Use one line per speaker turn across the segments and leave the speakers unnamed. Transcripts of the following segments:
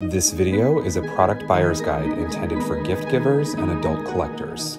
This video is a product buyer's guide intended for gift givers and adult collectors.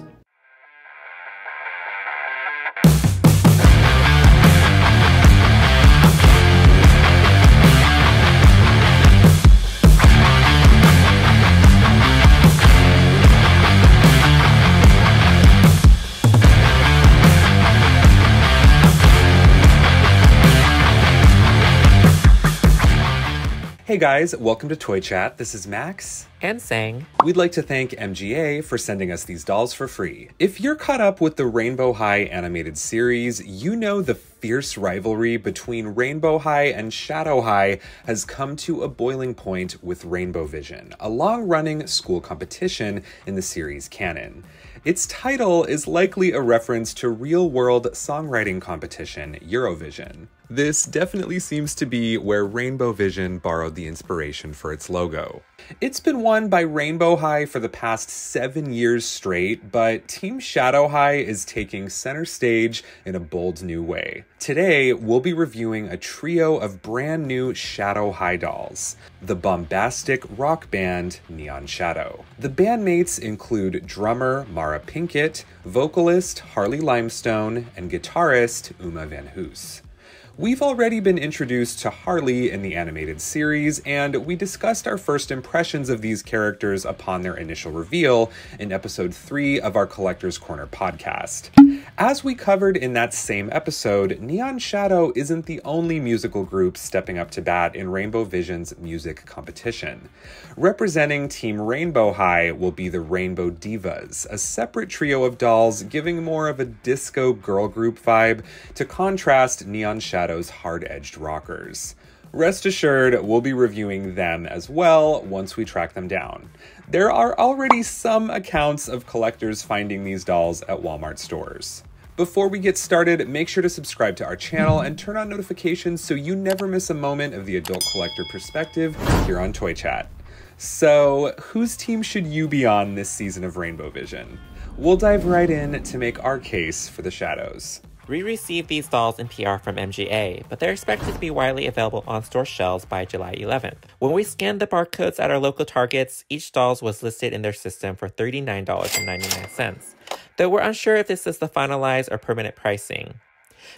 Hey guys, welcome to Toy Chat. This is Max.
and sang.
We'd like to thank MGA for sending us these dolls for free. If you're caught up with the Rainbow High animated series, you know the fierce rivalry between Rainbow High and Shadow High has come to a boiling point with Rainbow Vision, a long running school competition in the series canon. Its title is likely a reference to real world songwriting competition Eurovision. This definitely seems to be where Rainbow Vision borrowed the inspiration for its logo. It's been won by Rainbow High for the past seven years straight, but Team Shadow High is taking center stage in a bold new way. Today, we'll be reviewing a trio of brand new Shadow High dolls the bombastic rock band Neon Shadow. The bandmates include drummer Mara Pinkett, vocalist Harley Limestone, and guitarist Uma Van Hoose. We've already been introduced to Harley in the animated series, and we discussed our first impressions of these characters upon their initial reveal in episode 3 of our Collector's Corner podcast. As we covered in that same episode, Neon Shadow isn't the only musical group stepping up to bat in Rainbow Vision's music competition. Representing Team Rainbow High will be the Rainbow Divas, a separate trio of dolls giving more of a disco girl group vibe to contrast Neon Shadow's hard edged rockers. Rest assured, we'll be reviewing them as well once we track them down. There are already some accounts of collectors finding these dolls at Walmart stores. Before we get started, make sure to subscribe to our channel and turn on notifications so you never miss a moment of the adult collector perspective here on Toy Chat. So, whose team should you be on this season of Rainbow Vision? We'll dive right in to make our case for the shadows.
We received these dolls in PR from MGA, but they're expected to be widely available on store shelves by July 11th. When we scanned the barcodes at our local Targets, each dolls was listed in their system for $39.99, though we're unsure if this is the finalized or permanent pricing.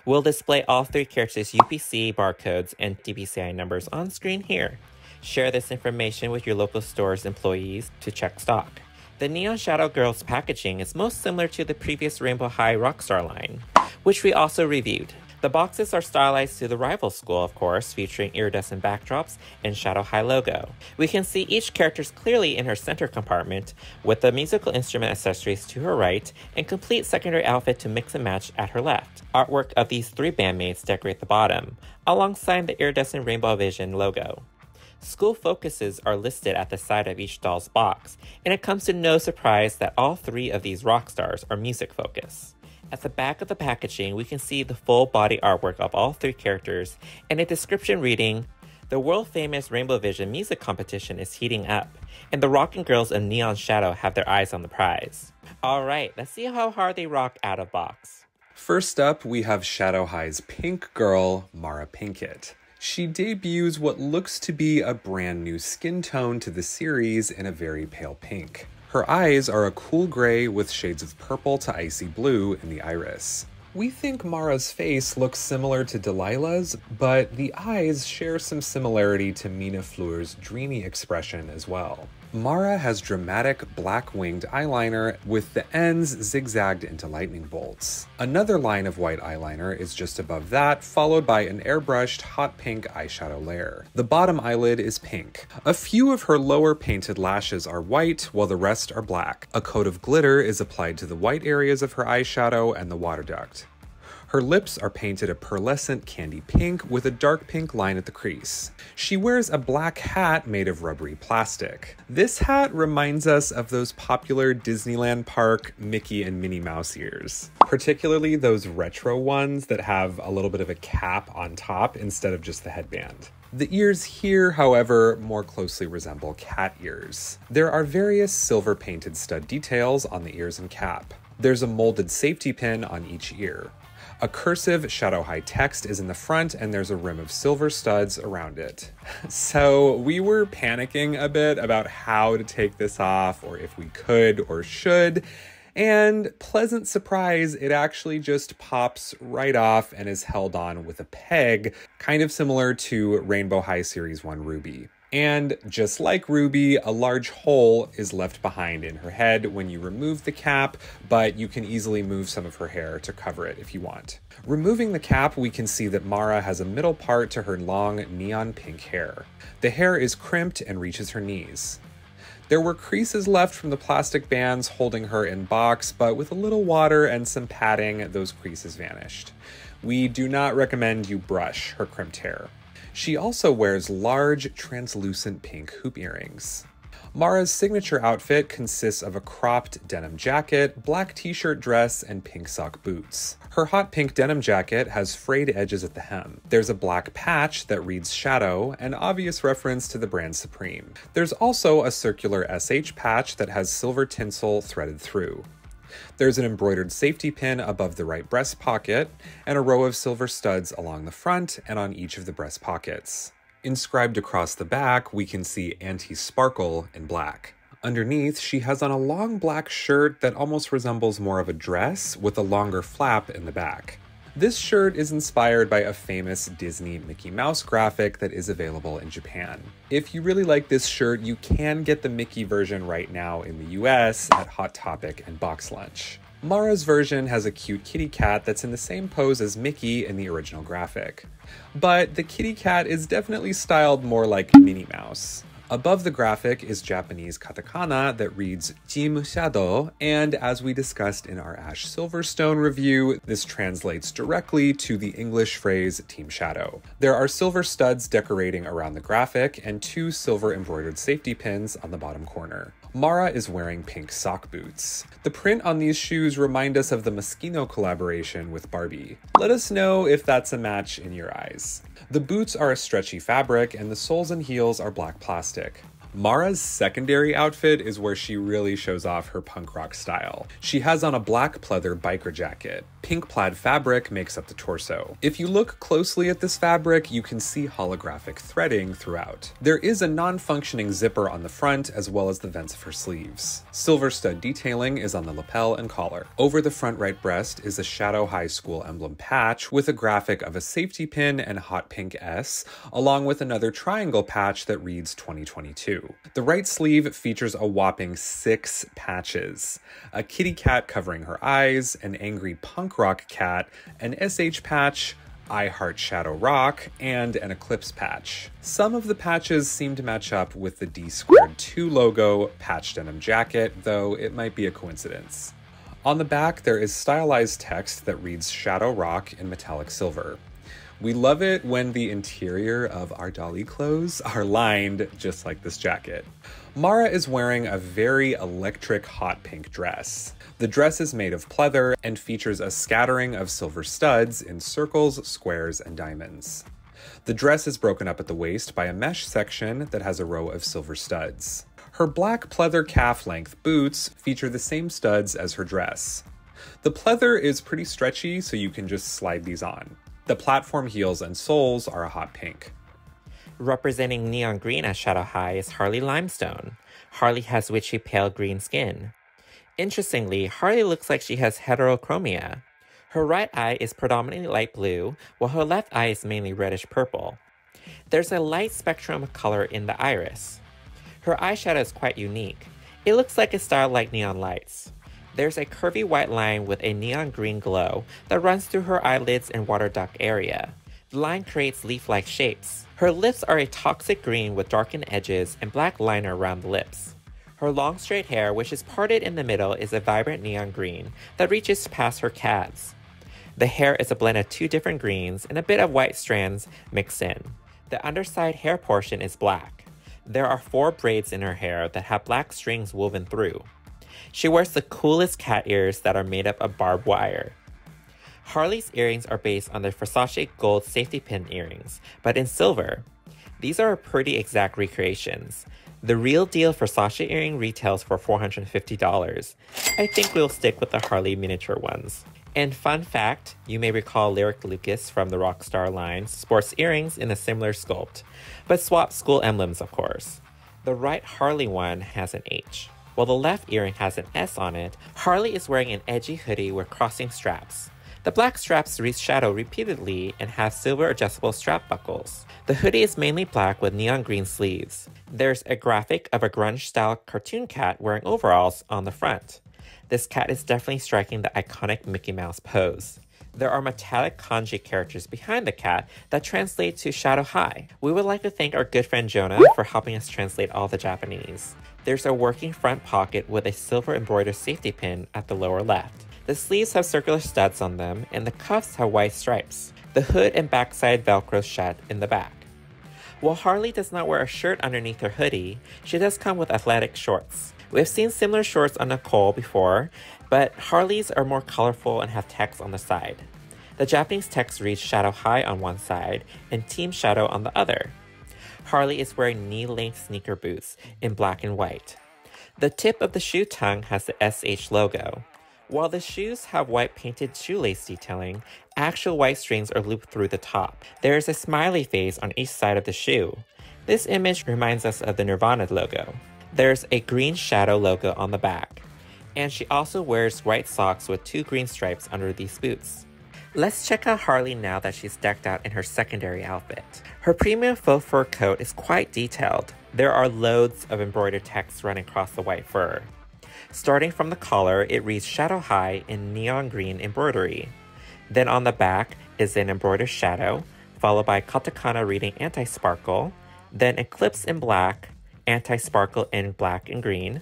We'll display all three characters' UPC barcodes and DBCI numbers on screen here. Share this information with your local store's employees to check stock. The Neon Shadow Girls packaging is most similar to the previous Rainbow High Rockstar line, which we also reviewed. The boxes are stylized to the rival school, of course, featuring iridescent backdrops and Shadow High logo. We can see each character's clearly in her center compartment, with the musical instrument accessories to her right and complete secondary outfit to mix and match at her left. Artwork of these three bandmates decorate the bottom, alongside the iridescent Rainbow Vision logo. School focuses are listed at the side of each doll's box, and it comes to no surprise that all three of these rock stars are music focus. At the back of the packaging, we can see the full body artwork of all three characters and a description reading The world famous Rainbow Vision music competition is heating up, and the rockin' girls of Neon Shadow have their eyes on the prize. Alright, let's see how hard they rock out of box.
First up, we have Shadow High's pink girl, Mara Pinkett. She debuts what looks to be a brand new skin tone to the series in a very pale pink. Her eyes are a cool gray with shades of purple to icy blue in the iris. We think Mara's face looks similar to Delilah's, but the eyes share some similarity to Mina Fleur's dreamy expression as well. Mara has dramatic black winged eyeliner with the ends zigzagged into lightning bolts. Another line of white eyeliner is just above that, followed by an airbrushed hot pink eyeshadow layer. The bottom eyelid is pink. A few of her lower painted lashes are white, while the rest are black. A coat of glitter is applied to the white areas of her eyeshadow and the water duct. Her lips are painted a pearlescent candy pink with a dark pink line at the crease. She wears a black hat made of rubbery plastic. This hat reminds us of those popular Disneyland Park Mickey and Minnie Mouse ears, particularly those retro ones that have a little bit of a cap on top instead of just the headband. The ears here, however, more closely resemble cat ears. There are various silver painted stud details on the ears and cap. There's a molded safety pin on each ear. A cursive Shadow High text is in the front, and there's a rim of silver studs around it. So we were panicking a bit about how to take this off, or if we could or should. And pleasant surprise, it actually just pops right off and is held on with a peg, kind of similar to Rainbow High Series 1 Ruby. And just like Ruby, a large hole is left behind in her head when you remove the cap, but you can easily move some of her hair to cover it if you want. Removing the cap, we can see that Mara has a middle part to her long neon pink hair. The hair is crimped and reaches her knees. There were creases left from the plastic bands holding her in box, but with a little water and some padding, those creases vanished. We do not recommend you brush her crimped hair. She also wears large, translucent pink hoop earrings. Mara's signature outfit consists of a cropped denim jacket, black t shirt dress, and pink sock boots. Her hot pink denim jacket has frayed edges at the hem. There's a black patch that reads Shadow, an obvious reference to the brand Supreme. There's also a circular SH patch that has silver tinsel threaded through. There's an embroidered safety pin above the right breast pocket, and a row of silver studs along the front and on each of the breast pockets. Inscribed across the back, we can see Anti Sparkle in black. Underneath, she has on a long black shirt that almost resembles more of a dress with a longer flap in the back. This shirt is inspired by a famous Disney Mickey Mouse graphic that is available in Japan. If you really like this shirt, you can get the Mickey version right now in the US at Hot Topic and Box Lunch. Mara's version has a cute kitty cat that's in the same pose as Mickey in the original graphic. But the kitty cat is definitely styled more like Minnie Mouse. Above the graphic is Japanese katakana that reads Team Shadow, and as we discussed in our Ash Silverstone review, this translates directly to the English phrase Team Shadow. There are silver studs decorating around the graphic and two silver embroidered safety pins on the bottom corner. Mara is wearing pink sock boots. The print on these shoes remind us of the Moschino collaboration with Barbie. Let us know if that's a match in your eyes. The boots are a stretchy fabric and the soles and heels are black plastic. Mara's secondary outfit is where she really shows off her punk rock style. She has on a black pleather biker jacket. Pink plaid fabric makes up the torso. If you look closely at this fabric, you can see holographic threading throughout. There is a non-functioning zipper on the front as well as the vents of her sleeves. Silver stud detailing is on the lapel and collar. Over the front right breast is a Shadow High School emblem patch with a graphic of a safety pin and hot pink S, along with another triangle patch that reads 2022. The right sleeve features a whopping six patches a kitty cat covering her eyes, an angry punk rock cat, an SH patch, I Heart Shadow Rock, and an Eclipse patch. Some of the patches seem to match up with the Dsquared2 logo patch denim jacket, though it might be a coincidence. On the back, there is stylized text that reads Shadow Rock in metallic silver. We love it when the interior of our dolly clothes are lined just like this jacket. Mara is wearing a very electric hot pink dress. The dress is made of pleather and features a scattering of silver studs in circles, squares, and diamonds. The dress is broken up at the waist by a mesh section that has a row of silver studs. Her black pleather calf length boots feature the same studs as her dress. The pleather is pretty stretchy, so you can just slide these on. The platform heels and soles are a hot pink.
Representing neon green at Shadow High is Harley Limestone. Harley has witchy pale green skin. Interestingly, Harley looks like she has heterochromia. Her right eye is predominantly light blue, while her left eye is mainly reddish purple. There's a light spectrum of color in the iris. Her eyeshadow is quite unique. It looks like it's styled like neon lights. There's a curvy white line with a neon green glow that runs through her eyelids and water duct area. The line creates leaf-like shapes. Her lips are a toxic green with darkened edges and black liner around the lips. Her long straight hair, which is parted in the middle, is a vibrant neon green that reaches past her calves. The hair is a blend of two different greens and a bit of white strands mixed in. The underside hair portion is black. There are four braids in her hair that have black strings woven through. She wears the coolest cat ears that are made up of barbed wire. Harley's earrings are based on the Versace gold safety pin earrings, but in silver. These are pretty exact recreations. The real deal Versace earring retails for $450. I think we'll stick with the Harley miniature ones. And fun fact, you may recall Lyric Lucas from the Rockstar line sports earrings in a similar sculpt, but swap school emblems, of course. The right Harley one has an H, while the left earring has an S on it. Harley is wearing an edgy hoodie with crossing straps. The black straps reach shadow repeatedly and have silver adjustable strap buckles. The hoodie is mainly black with neon green sleeves. There's a graphic of a grunge style cartoon cat wearing overalls on the front. This cat is definitely striking the iconic Mickey Mouse pose. There are metallic kanji characters behind the cat that translate to Shadow High. We would like to thank our good friend Jonah for helping us translate all the Japanese. There's a working front pocket with a silver embroidered safety pin at the lower left. The sleeves have circular studs on them, and the cuffs have white stripes. The hood and backside velcro shut in the back. While Harley does not wear a shirt underneath her hoodie, she does come with athletic shorts. We've seen similar shorts on Nicole before, but Harley's are more colorful and have text on the side. The Japanese text reads Shadow High on one side and Team Shadow on the other. Harley is wearing knee length sneaker boots in black and white. The tip of the shoe tongue has the SH logo. While the shoes have white painted shoelace detailing, actual white strings are looped through the top. There is a smiley face on each side of the shoe. This image reminds us of the Nirvana logo. There's a green shadow logo on the back and she also wears white socks with two green stripes under these boots. Let's check out Harley now that she's decked out in her secondary outfit. Her premium faux fur coat is quite detailed. There are loads of embroidered text running across the white fur. Starting from the collar, it reads Shadow High in neon green embroidery. Then on the back is an embroidered shadow, followed by katakana reading Anti Sparkle, then Eclipse in black, Anti Sparkle in black and green,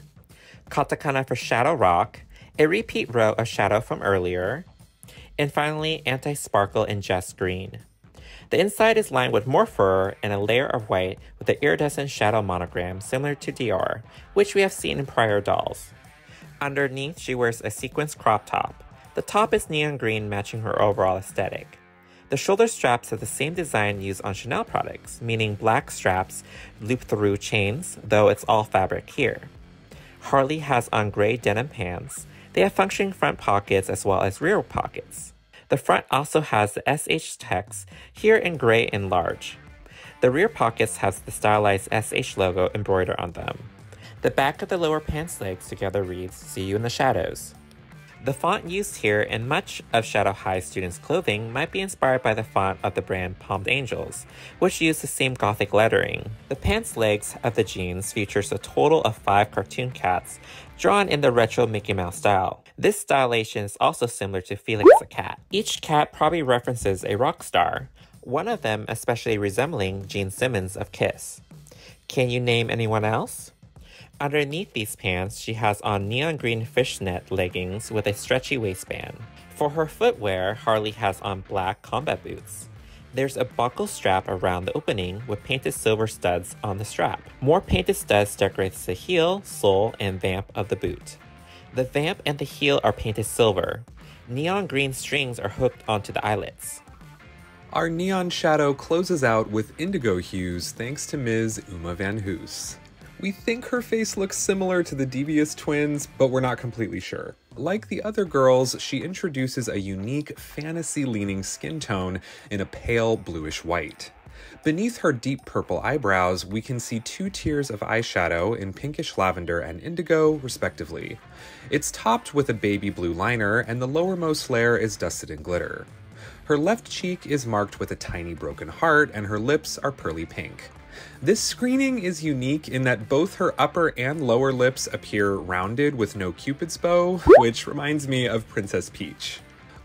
katakana for Shadow Rock, a repeat row of Shadow from earlier, and finally Anti Sparkle in Just Green. The inside is lined with more fur and a layer of white with the iridescent shadow monogram similar to Dior, which we have seen in prior dolls. Underneath, she wears a sequins crop top. The top is neon green, matching her overall aesthetic. The shoulder straps have the same design used on Chanel products, meaning black straps loop through chains, though it's all fabric here. Harley has on gray denim pants. They have functioning front pockets as well as rear pockets. The front also has the SH text, here in gray and large. The rear pockets has the stylized SH logo embroidered on them. The back of the lower pants legs together reads, See you in the shadows. The font used here in much of Shadow High students' clothing might be inspired by the font of the brand Palm Angels, which use the same gothic lettering. The pants legs of the jeans features a total of five cartoon cats drawn in the retro Mickey Mouse style. This stylization is also similar to Felix the Cat. Each cat probably references a rock star, one of them especially resembling Gene Simmons of Kiss. Can you name anyone else? Underneath these pants, she has on neon green fishnet leggings with a stretchy waistband. For her footwear, Harley has on black combat boots. There's a buckle strap around the opening with painted silver studs on the strap. More painted studs decorates the heel, sole, and vamp of the boot. The vamp and the heel are painted silver. Neon green strings are hooked onto the eyelets.
Our neon shadow closes out with indigo hues thanks to Ms. Uma Van Hoose. We think her face looks similar to the Devious twins, but we're not completely sure. Like the other girls, she introduces a unique fantasy leaning skin tone in a pale bluish white. Beneath her deep purple eyebrows, we can see two tiers of eyeshadow in pinkish lavender and indigo, respectively. It's topped with a baby blue liner, and the lowermost layer is dusted in glitter. Her left cheek is marked with a tiny broken heart, and her lips are pearly pink. This screening is unique in that both her upper and lower lips appear rounded with no cupid's bow, which reminds me of Princess Peach.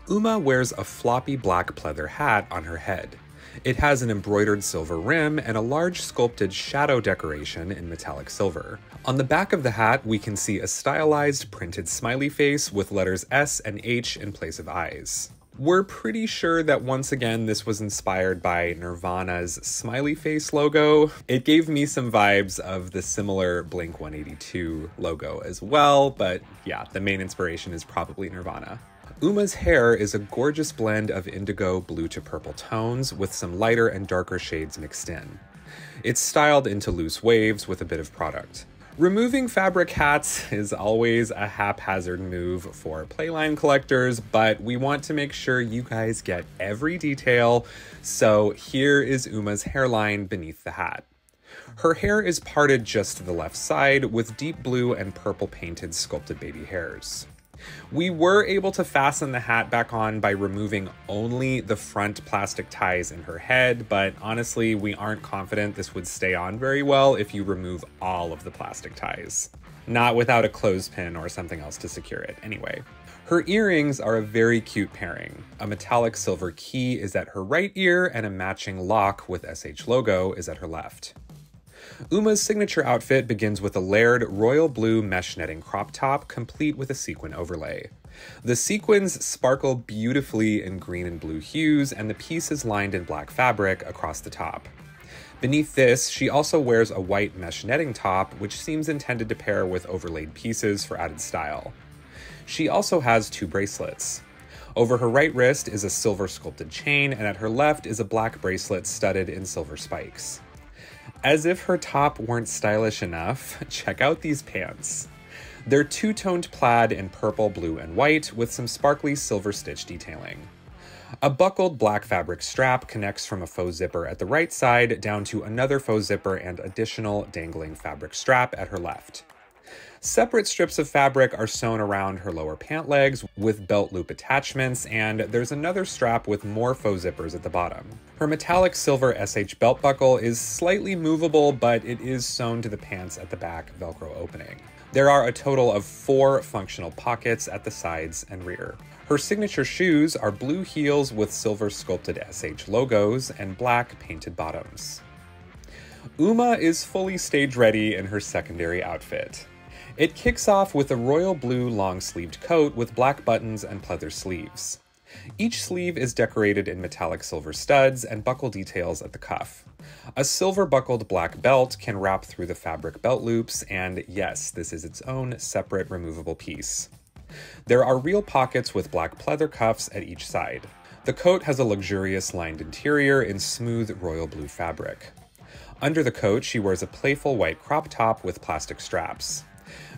Uma wears a floppy black pleather hat on her head. It has an embroidered silver rim and a large sculpted shadow decoration in metallic silver. On the back of the hat, we can see a stylized printed smiley face with letters S and H in place of eyes. We're pretty sure that once again this was inspired by Nirvana's smiley face logo. It gave me some vibes of the similar Blink 182 logo as well, but yeah, the main inspiration is probably Nirvana. Uma's hair is a gorgeous blend of indigo, blue to purple tones with some lighter and darker shades mixed in. It's styled into loose waves with a bit of product. Removing fabric hats is always a haphazard move for playline collectors, but we want to make sure you guys get every detail. So here is Uma's hairline beneath the hat. Her hair is parted just to the left side with deep blue and purple painted sculpted baby hairs. We were able to fasten the hat back on by removing only the front plastic ties in her head, but honestly, we aren't confident this would stay on very well if you remove all of the plastic ties. Not without a clothespin or something else to secure it, anyway. Her earrings are a very cute pairing. A metallic silver key is at her right ear, and a matching lock with SH logo is at her left. Uma's signature outfit begins with a layered royal blue mesh netting crop top, complete with a sequin overlay. The sequins sparkle beautifully in green and blue hues, and the piece is lined in black fabric across the top. Beneath this, she also wears a white mesh netting top, which seems intended to pair with overlaid pieces for added style. She also has two bracelets. Over her right wrist is a silver sculpted chain, and at her left is a black bracelet studded in silver spikes. As if her top weren't stylish enough, check out these pants. They're two toned plaid in purple, blue, and white with some sparkly silver stitch detailing. A buckled black fabric strap connects from a faux zipper at the right side down to another faux zipper and additional dangling fabric strap at her left. Separate strips of fabric are sewn around her lower pant legs with belt loop attachments, and there's another strap with more faux zippers at the bottom. Her metallic silver SH belt buckle is slightly movable, but it is sewn to the pants at the back Velcro opening. There are a total of four functional pockets at the sides and rear. Her signature shoes are blue heels with silver sculpted SH logos and black painted bottoms. Uma is fully stage ready in her secondary outfit. It kicks off with a royal blue long sleeved coat with black buttons and pleather sleeves. Each sleeve is decorated in metallic silver studs and buckle details at the cuff. A silver buckled black belt can wrap through the fabric belt loops, and yes, this is its own separate removable piece. There are real pockets with black pleather cuffs at each side. The coat has a luxurious lined interior in smooth royal blue fabric. Under the coat, she wears a playful white crop top with plastic straps.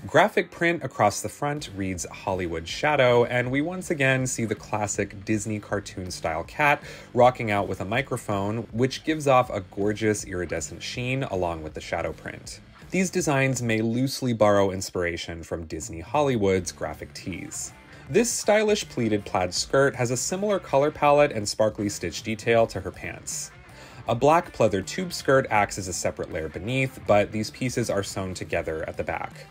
Graphic print across the front reads Hollywood Shadow, and we once again see the classic Disney cartoon style cat rocking out with a microphone, which gives off a gorgeous iridescent sheen along with the shadow print. These designs may loosely borrow inspiration from Disney Hollywood's graphic tees. This stylish pleated plaid skirt has a similar color palette and sparkly stitch detail to her pants. A black pleather tube skirt acts as a separate layer beneath, but these pieces are sewn together at the back.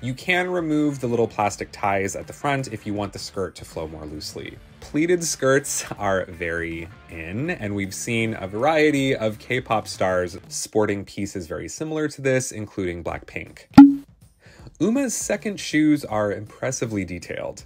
You can remove the little plastic ties at the front if you want the skirt to flow more loosely. Pleated skirts are very in, and we've seen a variety of K pop stars sporting pieces very similar to this, including Blackpink. Uma's second shoes are impressively detailed.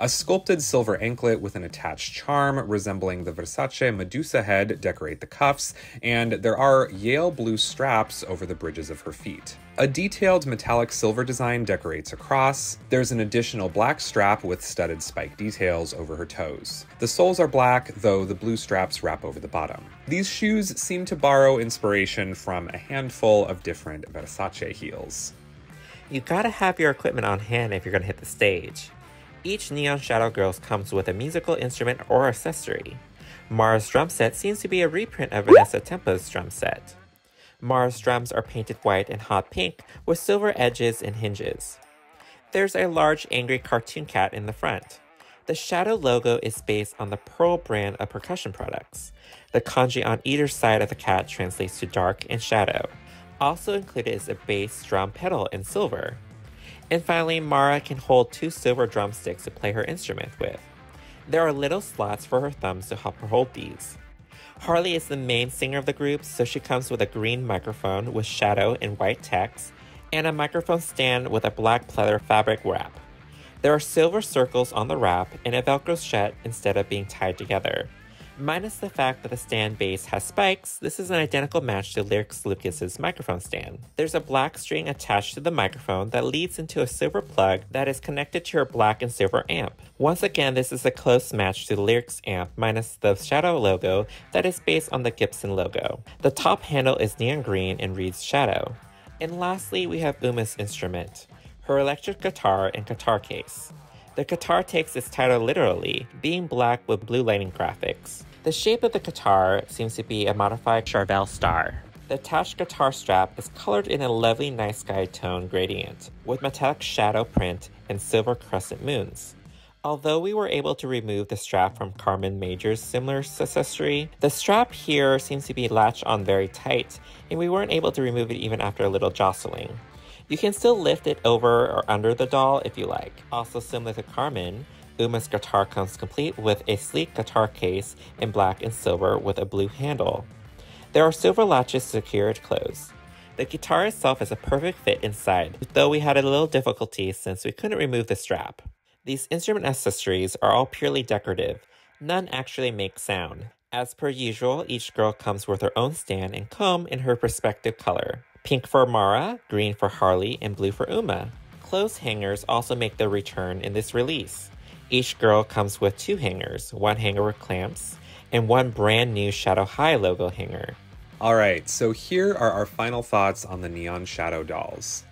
A sculpted silver anklet with an attached charm resembling the Versace Medusa head decorate the cuffs, and there are Yale blue straps over the bridges of her feet. A detailed metallic silver design decorates a cross. There's an additional black strap with studded spike details over her toes. The soles are black, though the blue straps wrap over the bottom. These shoes seem to borrow inspiration from a handful of different Versace heels.
You gotta have your equipment on hand if you're gonna hit the stage. Each Neon Shadow Girls comes with a musical instrument or accessory. Mara's drum set seems to be a reprint of Vanessa Tempo's drum set. Mara's drums are painted white and hot pink with silver edges and hinges. There's a large angry cartoon cat in the front. The Shadow logo is based on the Pearl brand of percussion products. The kanji on either side of the cat translates to dark and shadow. Also included is a bass drum pedal in silver. And finally, Mara can hold two silver drumsticks to play her instrument with. There are little slots for her thumbs to help her hold these. Harley is the main singer of the group, so she comes with a green microphone with shadow and white text, and a microphone stand with a black pleather fabric wrap. There are silver circles on the wrap, and it velcros shut instead of being tied together. Minus the fact that the stand base has spikes, this is an identical match to Lyric Lucas's microphone stand. There's a black string attached to the microphone that leads into a silver plug that is connected to your black and silver amp. Once again, this is a close match to Lyric's amp minus the shadow logo that is based on the Gibson logo. The top handle is neon green and reads shadow. And lastly, we have Uma's instrument, her electric guitar and guitar case. The guitar takes its title literally, being black with blue lighting graphics. The shape of the guitar seems to be a modified Charvel star. The attached guitar strap is colored in a lovely night sky tone gradient, with metallic shadow print and silver crescent moons. Although we were able to remove the strap from Carmen Major's similar accessory, the strap here seems to be latched on very tight, and we weren't able to remove it even after a little jostling. You can still lift it over or under the doll if you like. Also similar to Carmen, Uma's guitar comes complete with a sleek guitar case in black and silver with a blue handle. There are silver latches to secure it closed. The guitar itself is a perfect fit inside, though we had a little difficulty since we couldn't remove the strap. These instrument accessories are all purely decorative. None actually make sound. As per usual, each girl comes with her own stand and comb in her respective color pink for Mara, green for Harley, and blue for Uma. Clothes hangers also make their return in this release. Each girl comes with two hangers, one hanger with clamps, and one brand new Shadow High logo hanger.
Alright, so here are our final thoughts on the Neon Shadow dolls.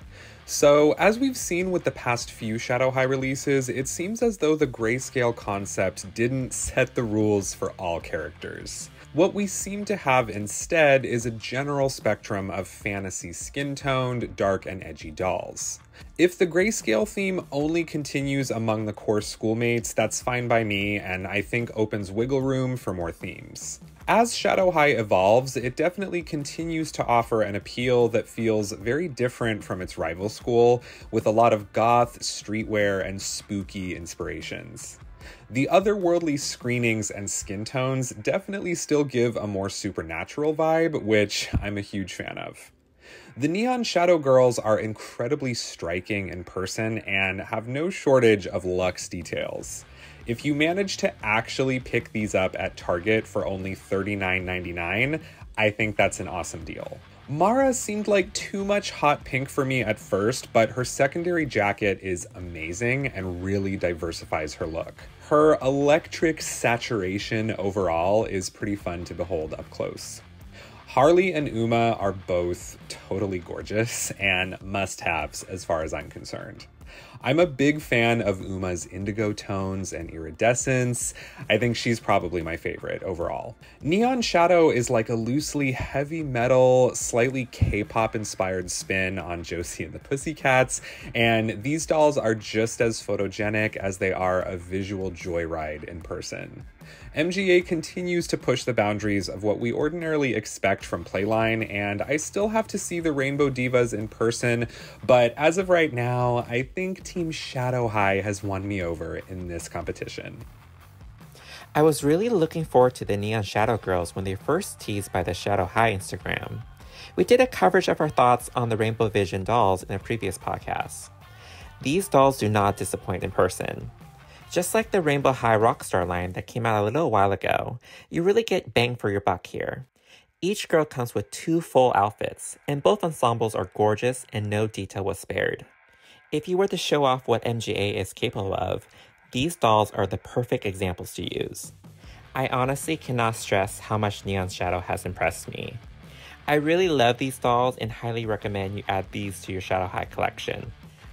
So, as we've seen with the past few Shadow High releases, it seems as though the grayscale concept didn't set the rules for all characters. What we seem to have instead is a general spectrum of fantasy skin toned, dark, and edgy dolls. If the grayscale theme only continues among the core schoolmates, that's fine by me, and I think opens wiggle room for more themes. As Shadow High evolves, it definitely continues to offer an appeal that feels very different from its rival school, with a lot of goth, streetwear, and spooky inspirations. The otherworldly screenings and skin tones definitely still give a more supernatural vibe, which I'm a huge fan of. The Neon Shadow Girls are incredibly striking in person and have no shortage of luxe details. If you manage to actually pick these up at Target for only $39.99, I think that's an awesome deal. Mara seemed like too much hot pink for me at first, but her secondary jacket is amazing and really diversifies her look. Her electric saturation overall is pretty fun to behold up close. Harley and Uma are both totally gorgeous and must haves as far as I'm concerned. I'm a big fan of Uma's indigo tones and iridescence. I think she's probably my favorite overall. Neon Shadow is like a loosely heavy metal, slightly K pop inspired spin on Josie and the Pussycats, and these dolls are just as photogenic as they are a visual joyride in person. MGA continues to push the boundaries of what we ordinarily expect from Playline, and I still have to see the Rainbow Divas in person, but as of right now, I think Team Shadow High has won me over in this competition.
I was really looking forward to the Neon Shadow Girls when they first teased by the Shadow High Instagram. We did a coverage of our thoughts on the Rainbow Vision dolls in a previous podcast. These dolls do not disappoint in person. Just like the Rainbow High Rockstar line that came out a little while ago, you really get bang for your buck here. Each girl comes with two full outfits, and both ensembles are gorgeous and no detail was spared. If you were to show off what MGA is capable of, these dolls are the perfect examples to use. I honestly cannot stress how much Neon Shadow has impressed me. I really love these dolls and highly recommend you add these to your Shadow High collection.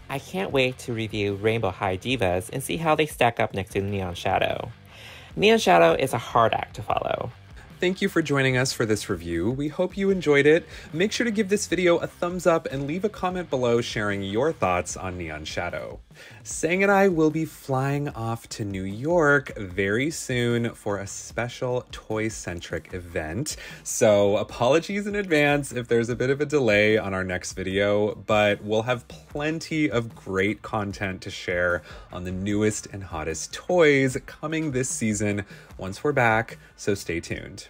I can't wait to review Rainbow High Divas and see how they stack up next to Neon Shadow. Neon Shadow is a hard act to follow.
Thank you for joining us for this review. We hope you enjoyed it. Make sure to give this video a thumbs up and leave a comment below sharing your thoughts on Neon Shadow. Sang and I will be flying off to New York very soon for a special toy-centric event. So apologies in advance if there's a bit of a delay on our next video, but we'll have plenty of great content to share on the newest and hottest toys coming this season once we're back, so stay tuned.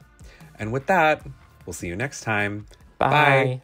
And with that, we'll see you next time.
Bye. Bye.